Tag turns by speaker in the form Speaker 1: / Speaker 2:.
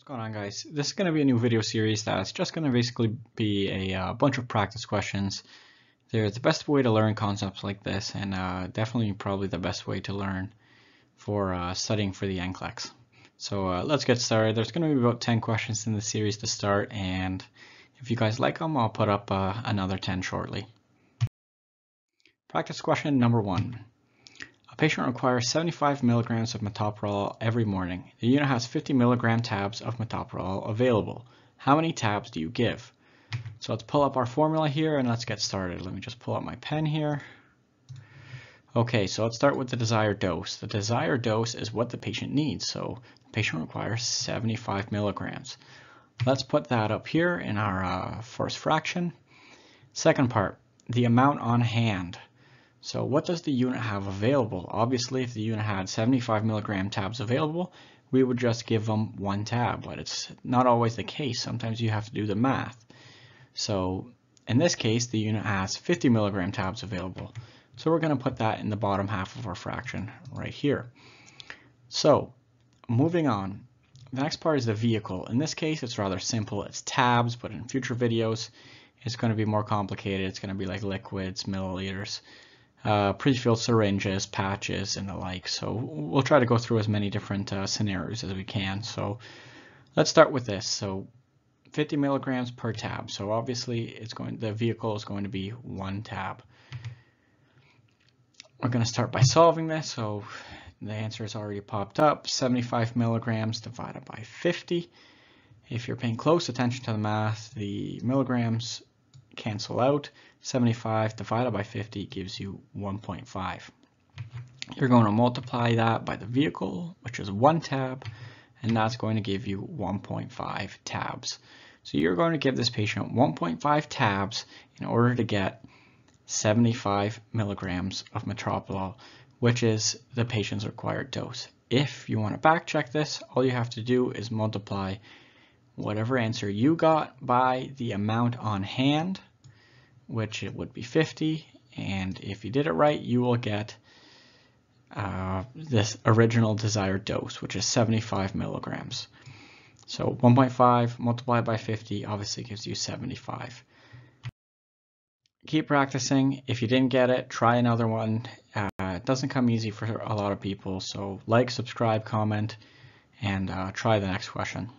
Speaker 1: What's going on guys? This is going to be a new video series that's just going to basically be a uh, bunch of practice questions. They're the best way to learn concepts like this and uh, definitely probably the best way to learn for uh, studying for the NCLEX. So uh, let's get started. There's going to be about 10 questions in the series to start and if you guys like them I'll put up uh, another 10 shortly. Practice question number one patient requires 75 milligrams of metoprolol every morning. The unit has 50 milligram tabs of metoprolol available. How many tabs do you give? So let's pull up our formula here and let's get started. Let me just pull up my pen here. Okay, so let's start with the desired dose. The desired dose is what the patient needs. So the patient requires 75 milligrams. Let's put that up here in our uh, first fraction. Second part, the amount on hand. So what does the unit have available? Obviously, if the unit had 75 milligram tabs available, we would just give them one tab, but it's not always the case. Sometimes you have to do the math. So in this case, the unit has 50 milligram tabs available. So we're going to put that in the bottom half of our fraction right here. So moving on, the next part is the vehicle. In this case, it's rather simple. It's tabs, but in future videos, it's going to be more complicated. It's going to be like liquids, milliliters uh, pre-filled syringes, patches, and the like. So we'll try to go through as many different uh, scenarios as we can. So let's start with this. So 50 milligrams per tab. So obviously it's going the vehicle is going to be one tab. We're going to start by solving this. So the answer has already popped up. 75 milligrams divided by 50. If you're paying close attention to the math, the milligrams cancel out. 75 divided by 50 gives you 1.5. You're going to multiply that by the vehicle, which is one tab, and that's going to give you 1.5 tabs. So you're going to give this patient 1.5 tabs in order to get 75 milligrams of metoprolol, which is the patient's required dose. If you want to back check this, all you have to do is multiply whatever answer you got by the amount on hand which it would be 50. And if you did it right, you will get uh, this original desired dose, which is 75 milligrams. So 1.5 multiplied by 50 obviously gives you 75. Keep practicing. If you didn't get it, try another one. Uh, it doesn't come easy for a lot of people, so like, subscribe, comment, and uh, try the next question.